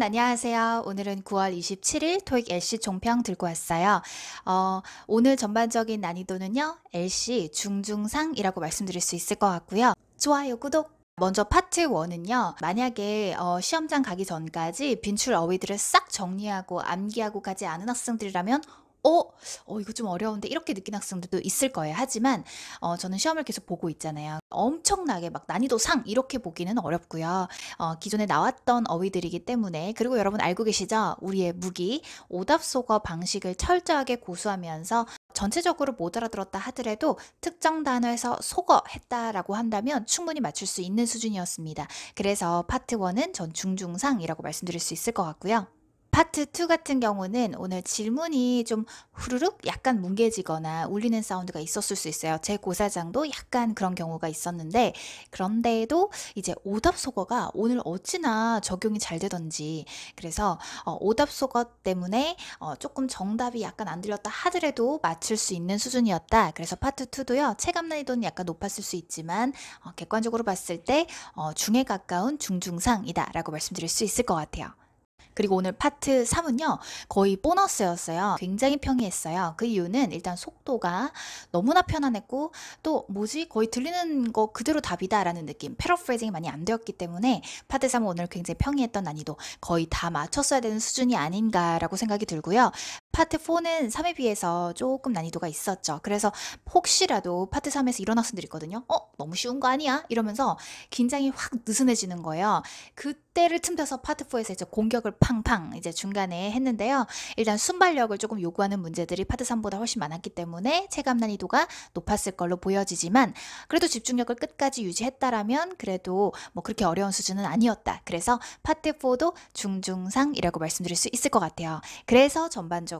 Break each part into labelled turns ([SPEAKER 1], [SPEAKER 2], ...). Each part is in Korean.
[SPEAKER 1] 안녕하세요. 오늘은 9월 27일 토익 LC 종평 들고 왔어요. 어, 오늘 전반적인 난이도는요, LC 중중상이라고 말씀드릴 수 있을 것 같고요. 좋아요, 구독! 먼저 파트 1은요, 만약에 어, 시험장 가기 전까지 빈출 어휘들을 싹 정리하고 암기하고 가지 않은 학생들이라면 어, 어, 이거 좀 어려운데 이렇게 느낀 학생들도 있을 거예요. 하지만 어, 저는 시험을 계속 보고 있잖아요. 엄청나게 막 난이도 상 이렇게 보기는 어렵고요. 어, 기존에 나왔던 어휘들이기 때문에 그리고 여러분 알고 계시죠? 우리의 무기 오답 속어 방식을 철저하게 고수하면서 전체적으로 못 알아들었다 하더라도 특정 단어에서 속어 했다라고 한다면 충분히 맞출 수 있는 수준이었습니다. 그래서 파트 1은 전 중중상이라고 말씀드릴 수 있을 것 같고요. 파트 2 같은 경우는 오늘 질문이 좀 후루룩 약간 뭉개지거나 울리는 사운드가 있었을 수 있어요. 제 고사장도 약간 그런 경우가 있었는데 그런데도 이제 오답 속어가 오늘 어찌나 적용이 잘 되던지 그래서 어, 오답 속어 때문에 어, 조금 정답이 약간 안 들렸다 하더라도 맞출 수 있는 수준이었다. 그래서 파트 2도요. 체감 난이도는 약간 높았을 수 있지만 어, 객관적으로 봤을 때 어, 중에 가까운 중중상이다라고 말씀드릴 수 있을 것 같아요. 그리고 오늘 파트 3은요, 거의 보너스였어요. 굉장히 평이했어요. 그 이유는 일단 속도가 너무나 편안했고, 또 뭐지? 거의 들리는 거 그대로 답이다 라는 느낌. paraphrasing이 많이 안 되었기 때문에 파트 3은 오늘 굉장히 평이했던 난이도 거의 다 맞췄어야 되는 수준이 아닌가 라고 생각이 들고요. 파트 4는 3에 비해서 조금 난이도가 있었죠. 그래서 혹시라도 파트 3에서 이런 학생들이 있거든요. 어? 너무 쉬운 거 아니야? 이러면서 긴장이 확 느슨해지는 거예요. 그때를 틈타서 파트 4에서 이제 공격을 팡팡 이제 중간에 했는데요. 일단 순발력을 조금 요구하는 문제들이 파트 3보다 훨씬 많았기 때문에 체감 난이도가 높았을 걸로 보여지지만 그래도 집중력을 끝까지 유지했다라면 그래도 뭐 그렇게 어려운 수준은 아니었다. 그래서 파트 4도 중중상이라고 말씀드릴 수 있을 것 같아요. 그래서 전반적으로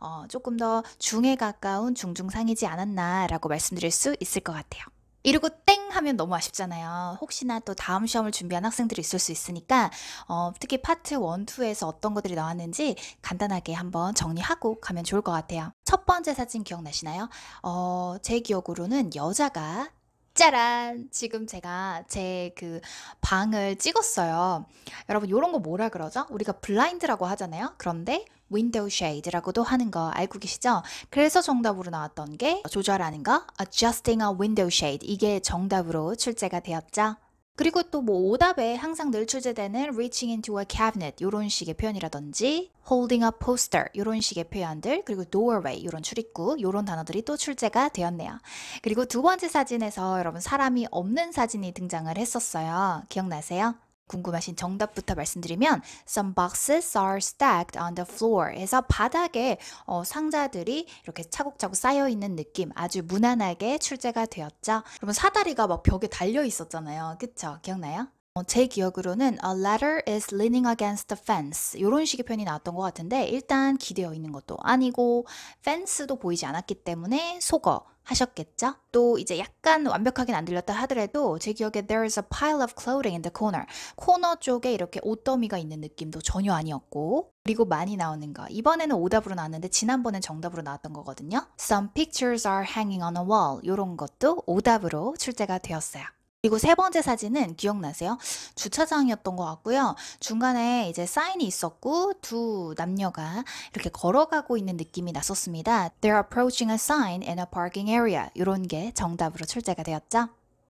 [SPEAKER 1] 어, 조금 더 중에 가까운 중중상이지 않았나라고 말씀드릴 수 있을 것 같아요. 이러고 땡 하면 너무 아쉽잖아요. 혹시나 또 다음 시험을 준비한 학생들이 있을 수 있으니까 어, 특히 파트 1, 2에서 어떤 것들이 나왔는지 간단하게 한번 정리하고 가면 좋을 것 같아요. 첫 번째 사진 기억나시나요? 어, 제 기억으로는 여자가 짜란! 지금 제가 제 그 방을 찍었어요. 여러분, 이런 거 뭐라 그러죠? 우리가 블라인드라고 하잖아요. 그런데 window shade라고도 하는 거 알고 계시죠? 그래서 정답으로 나왔던 게 조절하는 거, adjusting a window shade. 이게 정답으로 출제가 되었죠. 그리고 또 뭐 오답에 항상 늘 출제되는 reaching into a cabinet 이런 식의 표현이라든지 holding a poster 이런 식의 표현들 그리고 doorway 이런 출입구 이런 단어들이 또 출제가 되었네요. 그리고 두 번째 사진에서 여러분 사람이 없는 사진이 등장을 했었어요. 기억나세요? 궁금하신 정답부터 말씀드리면 some boxes are stacked on the floor 해서 바닥에 어, 상자들이 이렇게 차곡차곡 쌓여 있는 느낌 아주 무난하게 출제가 되었죠. 그러면 사다리가 막 벽에 달려 있었잖아요. 그쵸? 기억나요? 어, 제 기억으로는 a ladder is leaning against the fence 이런 식의 표현이 나왔던 것 같은데 일단 기대어 있는 것도 아니고 펜스도 보이지 않았기 때문에 속어 하셨겠죠? 또 이제 약간 완벽하게 안 들렸다 하더라도 제 기억에 there is a pile of clothing in the corner. 코너 쪽에 이렇게 옷더미가 있는 느낌도 전혀 아니었고 그리고 많이 나오는 거. 이번에는 오답으로 나왔는데 지난번엔 정답으로 나왔던 거거든요. Some pictures are hanging on a wall. 이런 것도 오답으로 출제가 되었어요. 그리고 세 번째 사진은 기억나세요? 주차장이었던 것 같고요. 중간에 이제 사인이 있었고 두 남녀가 이렇게 걸어가고 있는 느낌이 났었습니다. They're approaching a sign in a parking area. 이런 게 정답으로 출제가 되었죠.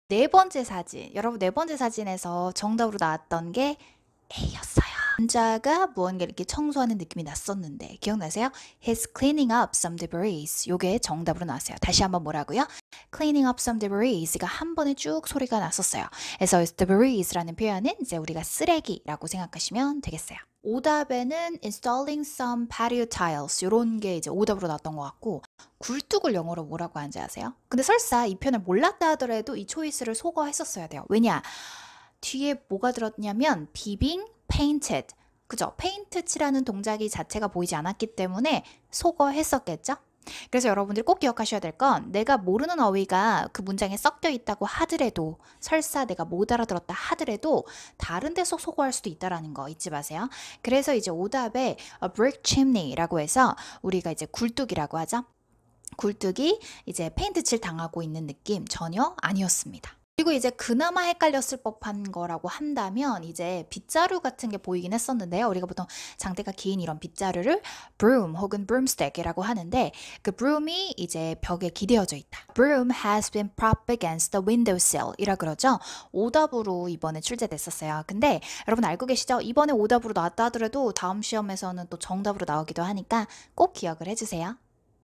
[SPEAKER 1] 네 번째 사진. 여러분 네 번째 사진에서 정답으로 나왔던 게 A였어요. 남자가 무언가 이렇게 청소하는 느낌이 났었는데 기억나세요? He's cleaning up some debris. 요게 정답으로 나왔어요. 다시 한번 뭐라고요? Cleaning up some debris가 한 번에 쭉 소리가 났었어요. 그래서 debris라는 표현은 이제 우리가 쓰레기라고 생각하시면 되겠어요. 오답에는 installing some patio tiles 이런 게 이제 오답으로 나왔던 것 같고 굴뚝을 영어로 뭐라고 하는지 아세요? 근데 설사 이 표현을 몰랐다 하더라도 이 초이스를 소거했었어야 돼요. 왜냐? 뒤에 뭐가 들었냐면 비빙 painted. 그죠? 페인트 칠하는 동작이 자체가 보이지 않았기 때문에 소거했었겠죠? 그래서 여러분들이 꼭 기억하셔야 될 건 내가 모르는 어휘가 그 문장에 섞여 있다고 하더라도 설사 내가 못 알아들었다 하더라도 다른 데서 소거할 수도 있다라는 거 잊지 마세요. 그래서 이제 오답에 a brick chimney라고 해서 우리가 이제 굴뚝이라고 하죠. 굴뚝이 이제 페인트 칠 당하고 있는 느낌 전혀 아니었습니다. 그리고 이제 그나마 헷갈렸을 법한 거라고 한다면 이제 빗자루 같은 게 보이긴 했었는데요. 우리가 보통 장대가 긴 이런 빗자루를 broom 혹은 broomstick이라고 하는데 그 broom이 이제 벽에 기대어져 있다. broom has been propped against the windowsill 이라 그러죠. 오답으로 이번에 출제됐었어요. 근데 여러분 알고 계시죠? 이번에 오답으로 나왔다 하더라도 다음 시험에서는 또 정답으로 나오기도 하니까 꼭 기억을 해주세요.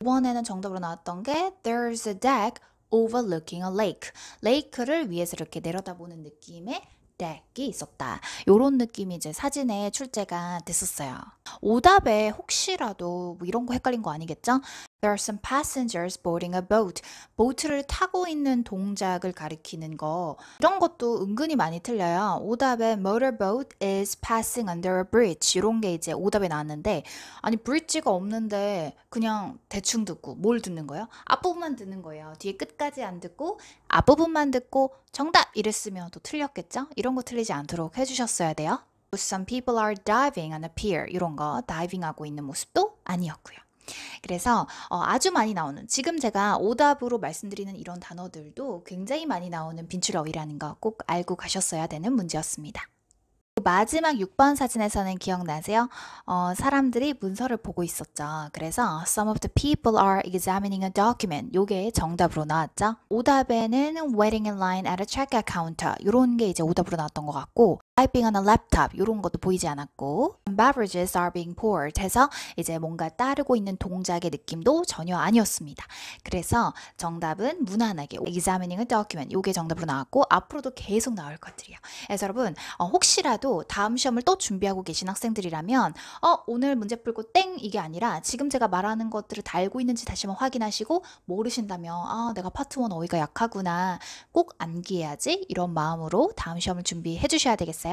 [SPEAKER 1] 이번에는 정답으로 나왔던 게 There's a deck overlooking a lake. 레이크를 위에서 이렇게 내려다보는 느낌의 deck이 있었다. 요런 느낌이 이제 사진에 출제가 됐었어요. 오답에 혹시라도 뭐 이런 거 헷갈린 거 아니겠죠? There are some passengers boarding a boat. 보트를 타고 있는 동작을 가리키는 거. 이런 것도 은근히 많이 틀려요. 오답에 motorboat is passing under a bridge. 이런 게 이제 오답에 나왔는데 아니 브릿지가 없는데 그냥 대충 듣고 뭘 듣는 거예요? 앞부분만 듣는 거예요. 뒤에 끝까지 안 듣고 앞부분만 듣고 정답 이랬으면 또 틀렸겠죠? 이런 거 틀리지 않도록 해주셨어야 돼요. Some people are diving on a pier. 이런 거 다이빙하고 있는 모습도 아니었고요. 그래서 어, 아주 많이 나오는 지금 제가 오답으로 말씀드리는 이런 단어들도 굉장히 많이 나오는 빈출어휘라는 거 꼭 알고 가셨어야 되는 문제였습니다. 마지막 6번 사진에서는 기억나세요? 어, 사람들이 문서를 보고 있었죠. 그래서 some of the people are examining a document. 요게 정답으로 나왔죠. 오답에는 waiting in line at a checkout counter. 요런 게 이제 오답으로 나왔던 것 같고 typing on a laptop 이런 것도 보이지 않았고 beverages are being poured 해서 이제 뭔가 따르고 있는 동작의 느낌도 전혀 아니었습니다. 그래서 정답은 무난하게 examining a document 요게 정답으로 나왔고 앞으로도 계속 나올 것들이에요. 그래서 여러분 어, 혹시라도 다음 시험을 또 준비하고 계신 학생들이라면 어 오늘 문제 풀고 땡 이게 아니라 지금 제가 말하는 것들을 다 알고 있는지 다시 한번 확인하시고 모르신다면 아 내가 파트 1 어휘가 약하구나 꼭 암기해야지 이런 마음으로 다음 시험을 준비해 주셔야 되겠어요.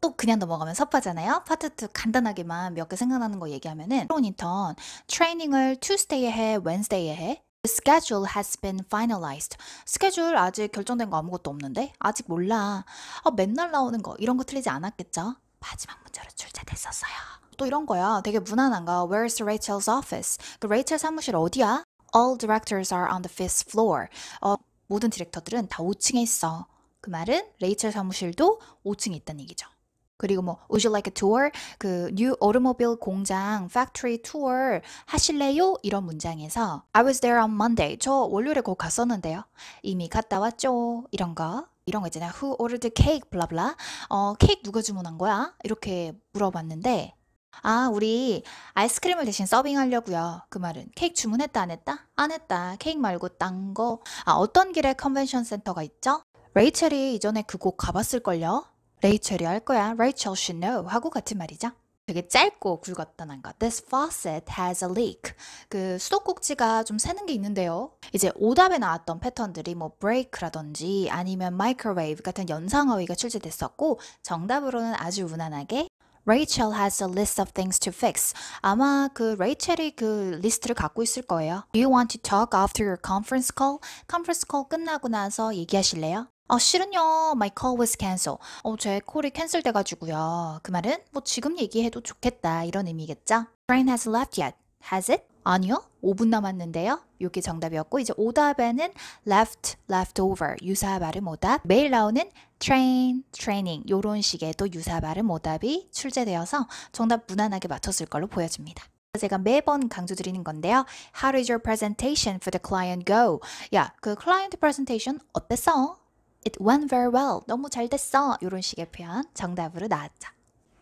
[SPEAKER 1] 또 그냥 넘어가면 섭하잖아요. 파트 2 간단하게만 몇 개 생각나는 거 얘기하면은 프론 인턴 트레이닝을 Tuesday에 해, Wednesday에 해. The schedule hasn't been finalized. 스케줄 아직 결정된 거 아무것도 없는데 아직 몰라. 어, 맨날 나오는 거 이런 거 틀리지 않았겠죠? 마지막 문제로 출제됐었어요. 또 이런 거야. 되게 무난한 거. Where's Rachel's office? 그 레이첼 사무실 어디야? All directors are on the fifth floor. 어, 모든 디렉터들은 다 5층에 있어. 그 말은 레이첼 사무실도 5층에 있다는 얘기죠. 그리고 뭐 Would you like a tour? 그 new automobile 공장 factory tour 하실래요? 이런 문장에서 I was there on Monday. 저 월요일에 거기 갔었는데요. 이미 갔다 왔죠. 이런 거. 이런 거 있잖아요. Who ordered cake? blah blah. 어, 케이크 누가 주문한 거야? 이렇게 물어봤는데 아, 우리 아이스크림을 대신 서빙하려고요. 그 말은 케이크 주문했다 안 했다? 안 했다. 케이크 말고 딴 거. 아, 어떤 길에 컨벤션 센터가 있죠? 레이첼이 이전에 그 곳 가봤을걸요? 레이첼이 할 거야. Rachel should know. 하고 같은 말이죠. 되게 짧고 굵었다는 거. This faucet has a leak. 그 수도꼭지가 좀 새는 게 있는데요. 이제 오답에 나왔던 패턴들이 뭐 break라든지 아니면 microwave 같은 연상어휘가 출제됐었고 정답으로는 아주 무난하게 Rachel has a list of things to fix. 아마 그 레이첼이 그 리스트를 갖고 있을 거예요. Do you want to talk after your conference call? 컨퍼런스 콜 끝나고 나서 얘기하실래요? 어, 실은요, my call was cancelled. 어, 제 콜이 캔슬 돼가지고요. 그 말은 뭐 지금 얘기해도 좋겠다 이런 의미겠죠? Train has left yet. Has it? 아니요. 5분 남았는데요. 이게 정답이었고 이제 오답에는 left, leftover 유사 발음 오답 매일 나오는 train, training 요런 식의 또 유사 발음 오답이 출제되어서 정답 무난하게 맞췄을 걸로 보여집니다. 제가 매번 강조드리는 건데요. How did your presentation for the client go? 야, 그 클라이언트 presentation 어땠어? It went very well. 너무 잘 됐어. 이런 식의 표현 정답으로 나왔죠.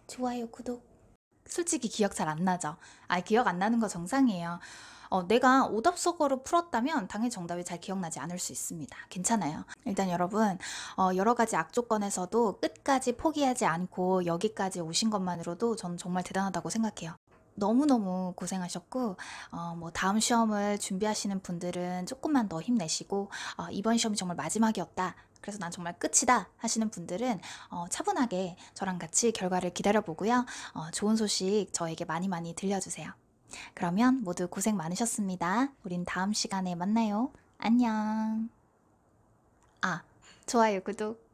[SPEAKER 1] 좋아요, 구독. 솔직히 기억 잘 안 나죠? 아, 기억 안 나는 거 정상이에요. 어, 내가 오답속어로 풀었다면 당연히 정답이 잘 기억나지 않을 수 있습니다. 괜찮아요. 일단 여러분, 어, 여러 가지 악조건에서도 끝까지 포기하지 않고 여기까지 오신 것만으로도 저는 정말 대단하다고 생각해요. 너무너무 고생하셨고, 어, 뭐, 다음 시험을 준비하시는 분들은 조금만 더 힘내시고, 어, 이번 시험이 정말 마지막이었다. 그래서 난 정말 끝이다 하시는 분들은 어, 차분하게 저랑 같이 결과를 기다려보고요. 어, 좋은 소식 저에게 많이 많이 들려주세요. 그러면 모두 고생 많으셨습니다. 우린 다음 시간에 만나요. 안녕. 아, 좋아요, 구독.